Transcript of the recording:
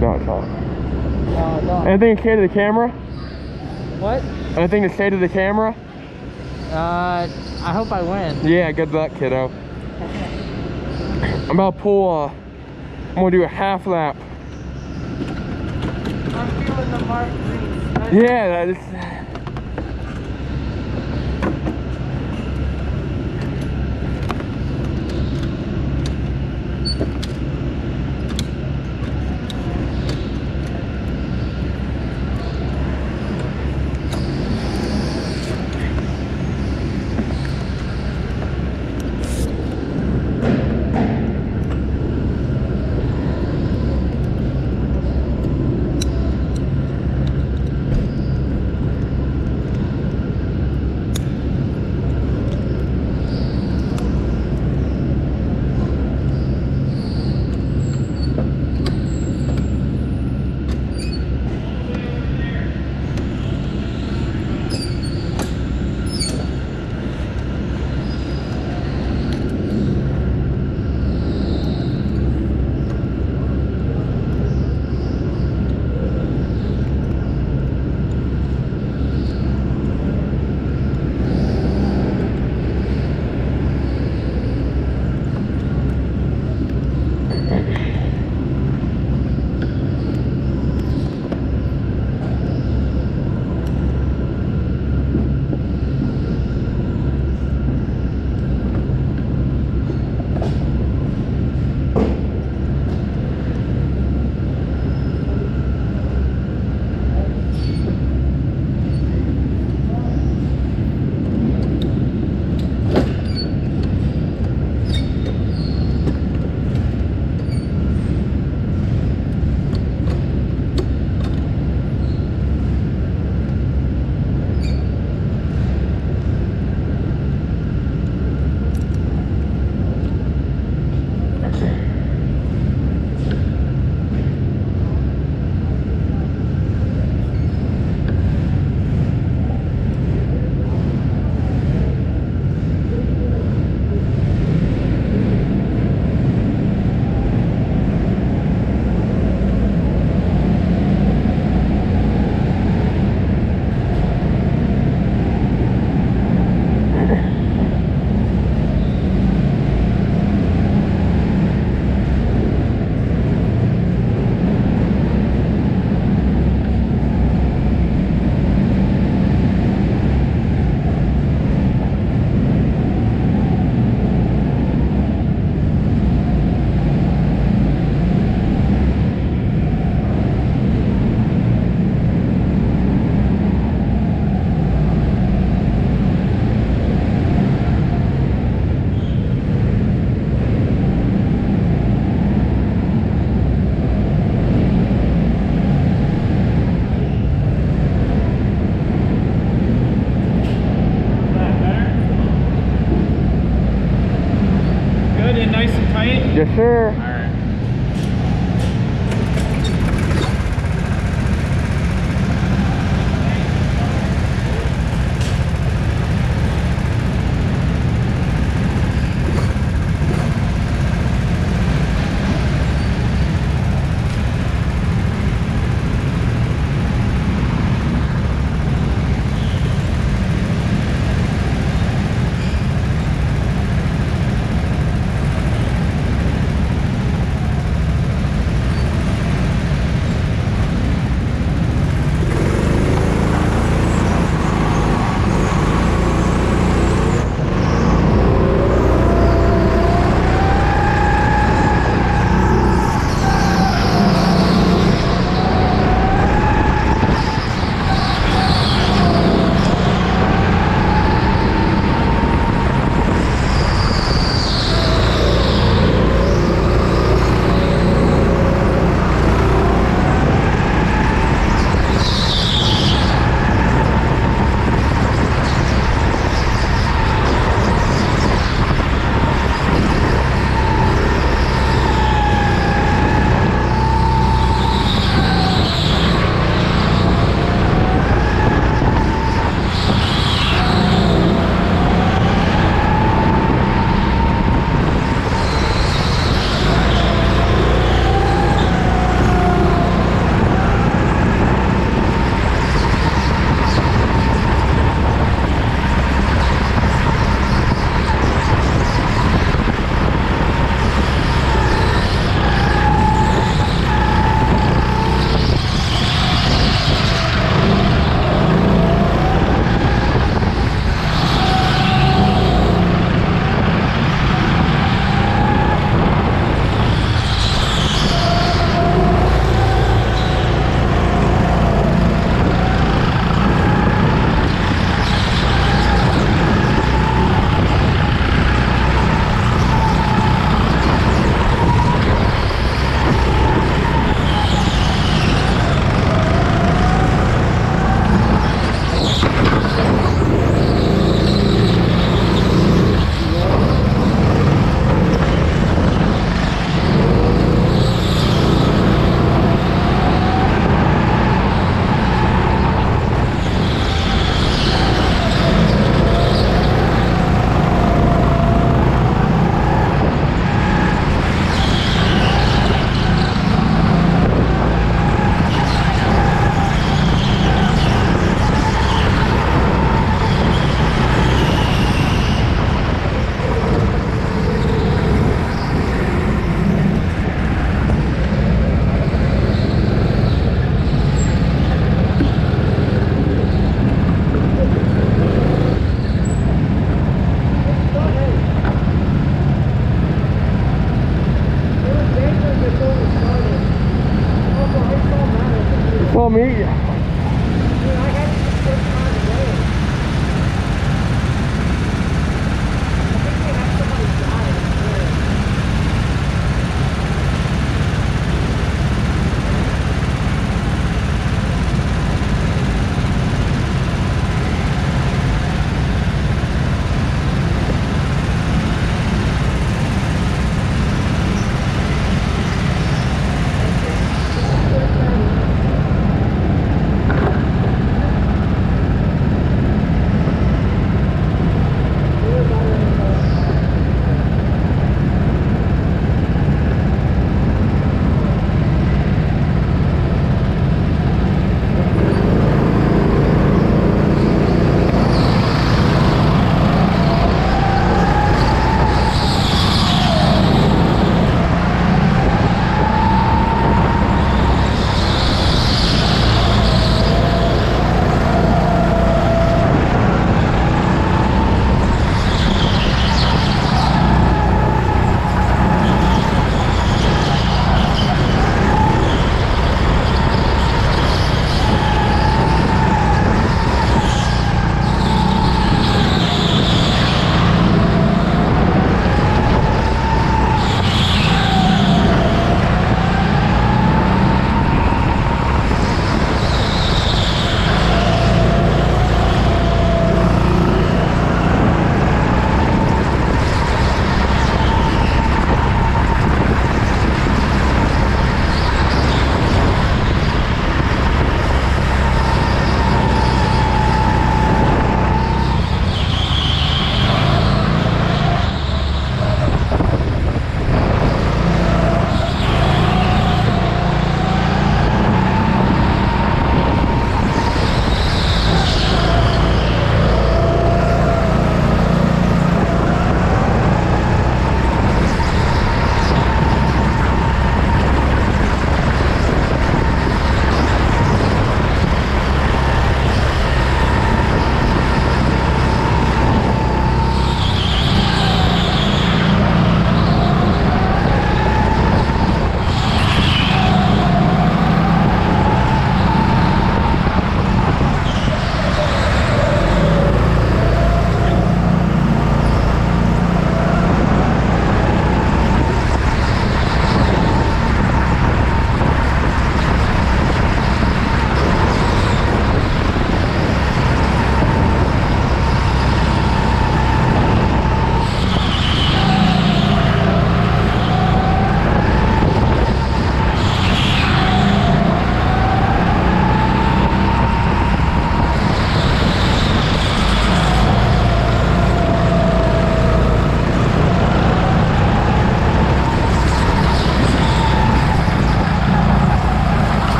No, it's not. Uh, no. Anything to say to the camera? What? Anything to say to the camera? Uh, I hope I win. Yeah, good luck, kiddo. I'm about to pull, uh, I'm gonna do a half lap. I'm feeling the Mark. Yeah, that's. Good 是。